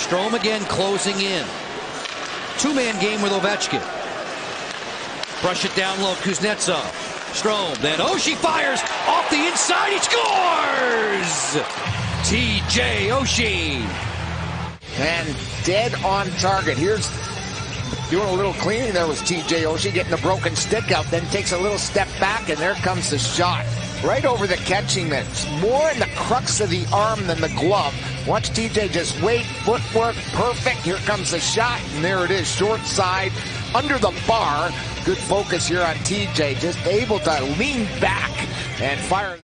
Strome again closing in. Two-man game with Ovechkin. Brush it down low, Kuznetsov. Strome, then oh, Oshie fires off the inside, he scores! TJ Oshie. And dead on target. Here's doing a little cleaning there was TJ Oshie getting the broken stick out, then takes a little step back, and there comes the shot. Right over the catching mitt. More in the crux of the arm than the glove. Watch TJ just wait, footwork, perfect. Here comes the shot, and there it is, short side, under the bar. Good focus here on TJ, just able to lean back and fire.